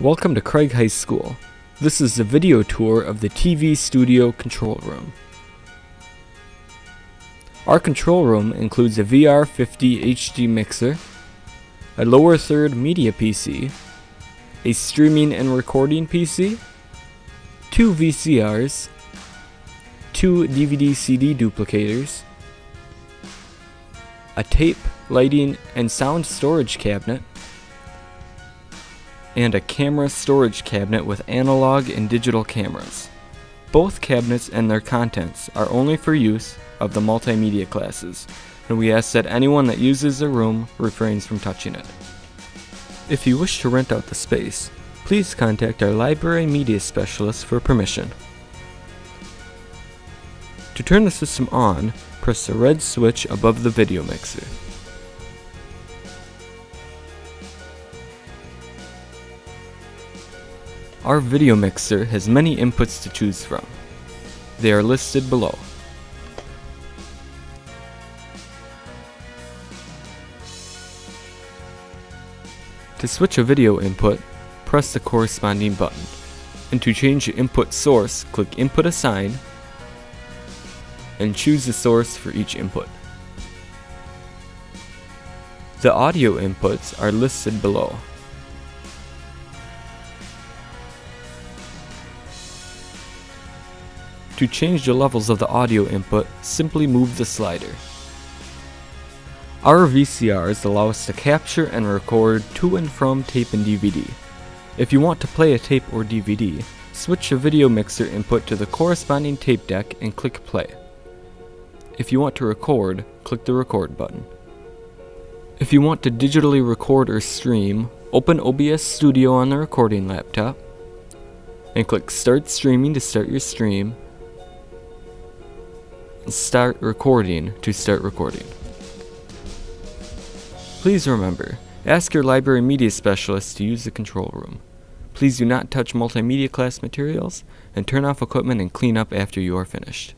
Welcome to Craig High School. This is a video tour of the TV studio control room. Our control room includes a VR50 HD mixer, a lower third media PC, a streaming and recording PC, two VCRs, two DVD CD duplicators, a tape, lighting, and sound storage cabinet, and a camera storage cabinet with analog and digital cameras. Both cabinets and their contents are only for use of the multimedia classes, and we ask that anyone that uses the room refrains from touching it. If you wish to rent out the space, please contact our library media specialist for permission. To turn the system on, press the red switch above the video mixer. Our video mixer has many inputs to choose from. They are listed below. To switch a video input, press the corresponding button. And to change the input source, click Input Assign and choose the source for each input. The audio inputs are listed below. To change the levels of the audio input, simply move the slider. Our VCRs allow us to capture and record to and from tape and DVD. If you want to play a tape or DVD, switch the video mixer input to the corresponding tape deck and click play. If you want to record, click the record button. If you want to digitally record or stream, open OBS Studio on the recording laptop and click start streaming to start your stream start recording to start recording. Please remember, ask your library media specialist to use the control room. Please do not touch multimedia class materials and turn off equipment and clean up after you are finished.